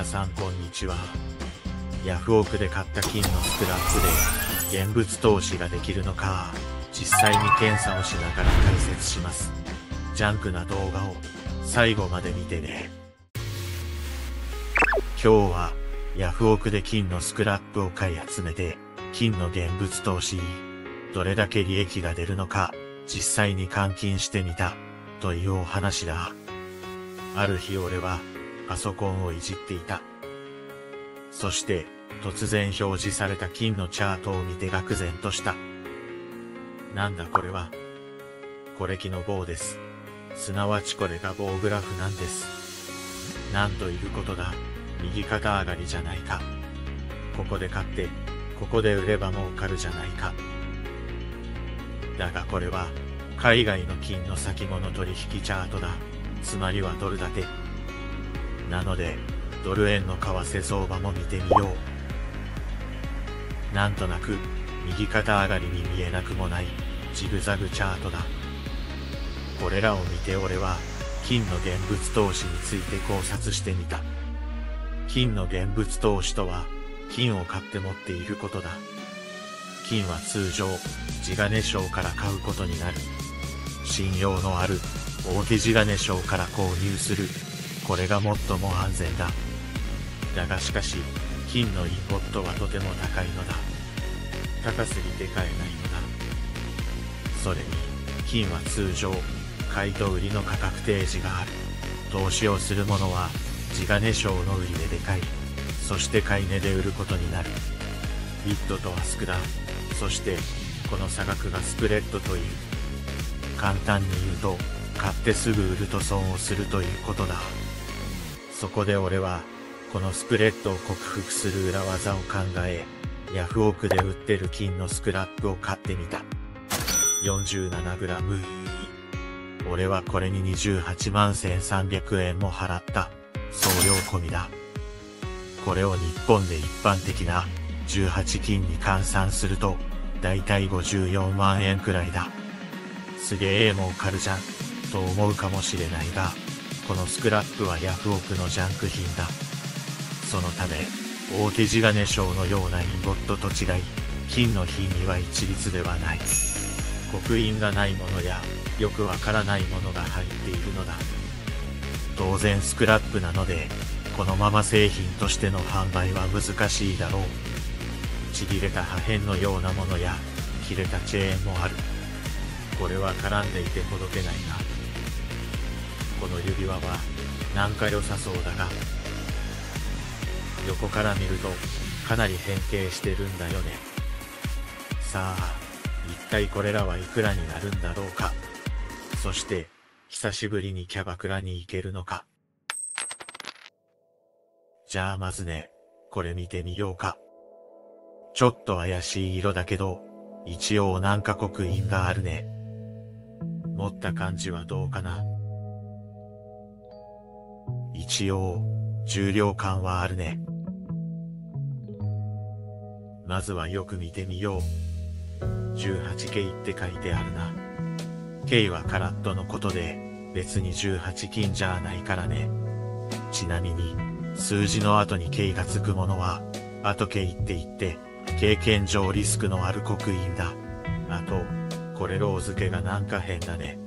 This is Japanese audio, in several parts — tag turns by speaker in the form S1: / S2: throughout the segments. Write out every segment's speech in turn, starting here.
S1: 皆さんこんにちは。ヤフオクで買った金のスクラップで現物投資ができるのか、実際に検査をしながら解説します。ジャンクな動画を最後まで見てね。今日はヤフオクで金のスクラップを買い集めて、金の現物投資、どれだけ利益が出るのか、実際に換金してみた、というお話だ。ある日俺は、パソコンをいじっていた。そして、突然表示された金のチャートを見て愕然とした。なんだこれは？これ木の棒です。すなわちこれが棒グラフなんです。なんということだ？右肩上がりじゃないか。ここで買って、ここで売れば儲かるじゃないか。だがこれは、海外の金の先物取引チャートだ。つまりはドル建て。なので、ドル円の為替相場も見てみよう。なんとなく、右肩上がりに見えなくもない、ジグザグチャートだ。これらを見て俺は、金の現物投資について考察してみた。金の現物投資とは、金を買って持っていることだ。金は通常、地金商から買うことになる。信用のある、大手地金商から購入する。これが最も安全だ。だがしかし、金のインポットはとても高いのだ。高すぎて買えないのだ。それに、金は通常、買いと売りの価格提示がある。投資をする者は、地金商の売り値で買い、そして買い値で売ることになる。ビットとはスクだ。そして、この差額がスプレッドという。簡単に言うと、買ってすぐ売ると損をするということだ。そこで俺は、このスプレッドを克服する裏技を考え、ヤフオクで売ってる金のスクラップを買ってみた。47g。俺はこれに28万1300円も払った。送料込みだ。これを日本で一般的な18金に換算すると、だいたい54万円くらいだ。すげえ儲かるじゃん、と思うかもしれないが、このスクラップはヤフオクのジャンク品だ。そのため、大手地金賞のようなインゴットと違い、金の品には一律ではない。刻印がないものや、よくわからないものが入っているのだ。当然スクラップなので、このまま製品としての販売は難しいだろう。ちぎれた破片のようなものや、切れたチェーンもある。これは絡んでいてほどけないな。この指輪は、なんか良さそうだが、横から見ると、かなり変形してるんだよね。さあ、一体これらはいくらになるんだろうか。そして、久しぶりにキャバクラに行けるのか。じゃあまずね、これ見てみようか。ちょっと怪しい色だけど、一応何カ国印があるね。持った感じはどうかな。一応、重量感はあるね。まずはよく見てみよう。18K って書いてあるな。K はカラットのことで、別に18金じゃないからね。ちなみに、数字の後に K がつくものは、後 K って言って、経験上リスクのある刻印だ。あと、これロー付けがなんか変だね。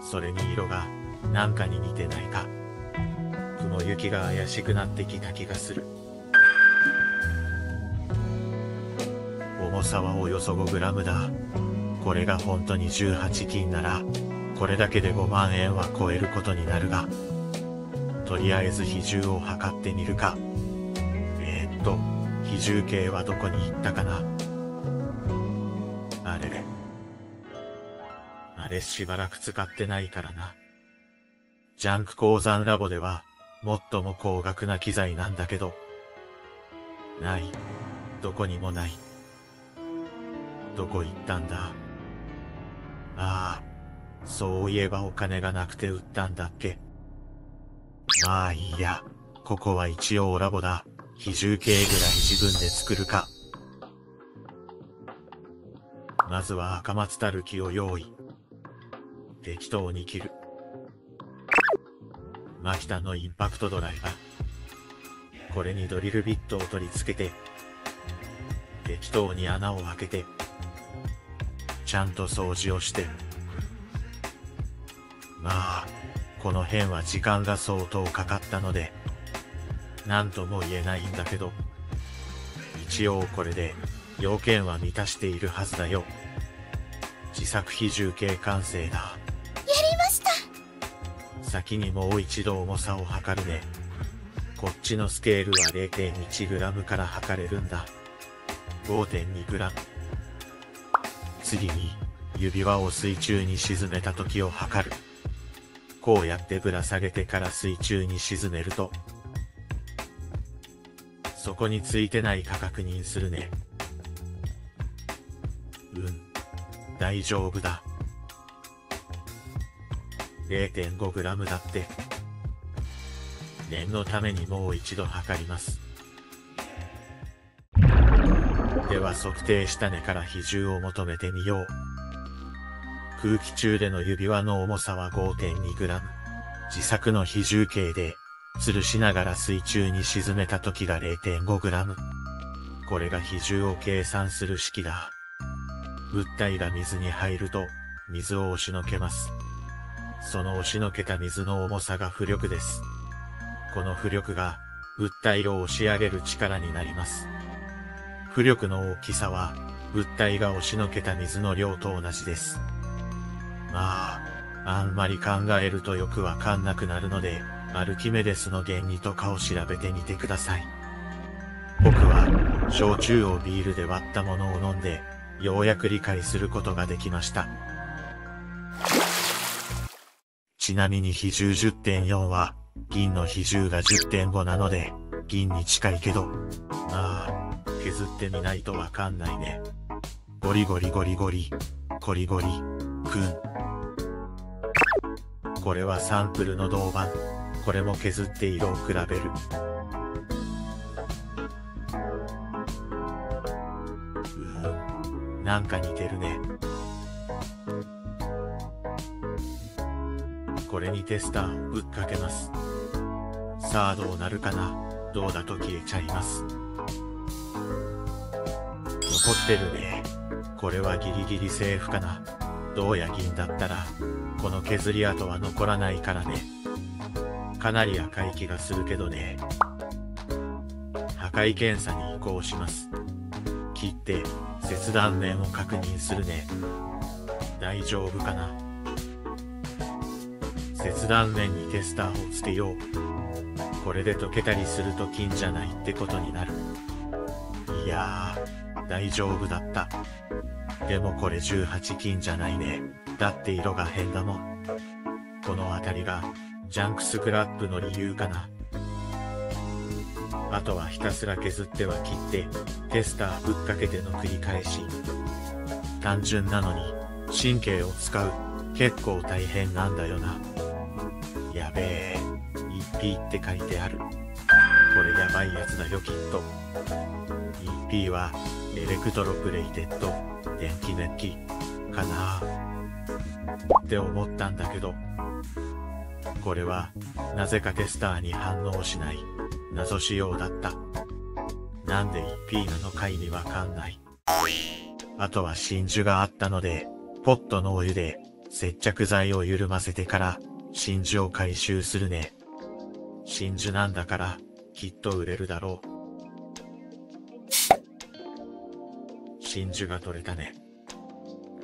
S1: それに色が、なんかに似てないか。雲行きが怪しくなってきた気がする。重さはおよそ 5g だ。これが本当に18金なら、これだけで5万円は超えることになるが、とりあえず比重を測ってみるか。えー、っと、比重計はどこに行ったかなあれ。あれしばらく使ってないからな。ジャンク鉱山ラボでは、最も高額な機材なんだけど、ない。どこにもない。どこ行ったんだああ、そういえばお金がなくて売ったんだっけ。まあいいや。ここは一応ラボだ。比重計ぐらい自分で作るか。まずは赤松たる木を用意。適当に切る。マキタのインパクトドライバー。これにドリルビットを取り付けて、適当に穴を開けて、ちゃんと掃除をして。まあ、この辺は時間が相当かかったので、なんとも言えないんだけど、一応これで要件は満たしているはずだよ。自作比重計完成だ。先にもう一度重さを測るね。こっちのスケールは 0.1g から測れるんだ。5.2g。次に、指輪を水中に沈めた時を測る。こうやってぶら下げてから水中に沈めると、そこについてないか確認するね。うん。大丈夫だ。0.5g だって。念のためにもう一度測ります。では測定した根から比重を求めてみよう。空気中での指輪の重さは 5.2g。自作の比重計で、吊るしながら水中に沈めた時が 0.5g。これが比重を計算する式だ。物体が水に入ると、水を押しのけます。その押しのけた水の重さが浮力です。この浮力が物体を押し上げる力になります。浮力の大きさは物体が押しのけた水の量と同じです。まあ、あんまり考えるとよくわかんなくなるので、アルキメデスの原理とかを調べてみてください。僕は、焼酎をビールで割ったものを飲んで、ようやく理解することができました。ちなみに比重10.4は、銀の比重が10.5なので、銀に近いけど、まあ、削ってみないとわかんないね。ゴリゴリゴリゴリ、ゴリゴリ、くん。これはサンプルの銅板。これも削って色を比べる。うん、なんか似てるね。テスターをぶっかけます。さあどうなるかな？どうだと消えちゃいます？残ってるね。これはギリギリセーフかな？銅や銀だったら、この削り跡は残らないからね。かなり赤い気がするけどね。破壊検査に移行します。切って、切断面を確認するね。大丈夫かな？切断面にテスターをつけよう。これで溶けたりすると金じゃないってことになる。いやー、大丈夫だった。でもこれ18金じゃないね。だって色が変だもん。この辺りが、ジャンクスクラップの理由かな。あとはひたすら削っては切って、テスターぶっかけての繰り返し。単純なのに、神経を使う。結構大変なんだよな。やべえ。EP って書いてある。これやばいやつだよきっと。EP は、 electroplated、電気メッキ、かなって思ったんだけど、これは、なぜかテスターに反応しない、謎仕様だった。なんで EP なのか意味わかんない。あとは真珠があったので、ポットのお湯で接着剤を緩ませてから真珠を回収するね。真珠なんだからきっと売れるだろう。真珠が取れたね。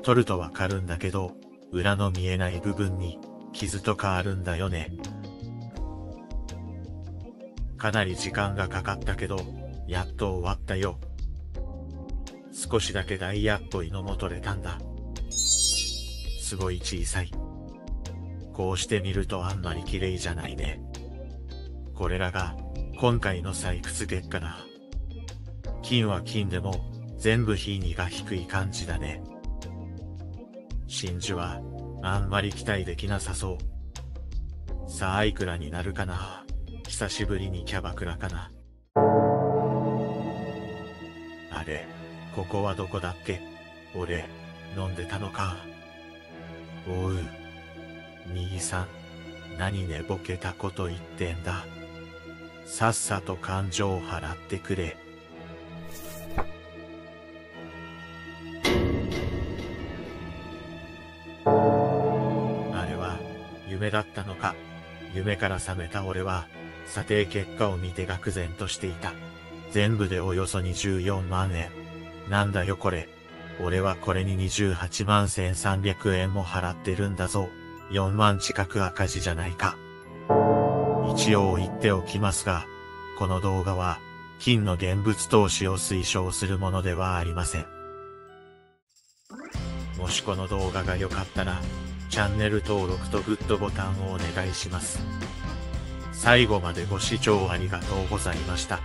S1: 取るとわかるんだけど、裏の見えない部分に傷とかあるんだよね。かなり時間がかかったけど、やっと終わったよ。少しだけダイヤっぽいのも取れたんだ。すごい小さい。こうして見るとあんまり綺麗じゃないね。これらが今回の採掘結果だ。金は金でも全部品位が低い感じだね。真珠はあんまり期待できなさそう。さあいくらになるかな。久しぶりにキャバクラかな。あれ、ここはどこだっけ？俺、飲んでたのか。おう、兄さん、何寝ぼけたこと言ってんだ。さっさと感情を払ってくれ。あれは、夢だったのか。夢から覚めた俺は、査定結果を見て愕然としていた。全部でおよそ24万円。なんだよこれ。俺はこれに28万1300円も払ってるんだぞ。4万近く赤字じゃないか。一応言っておきますが、この動画は、金の現物投資を推奨するものではありません。もしこの動画が良かったら、チャンネル登録とグッドボタンをお願いします。最後までご視聴ありがとうございました。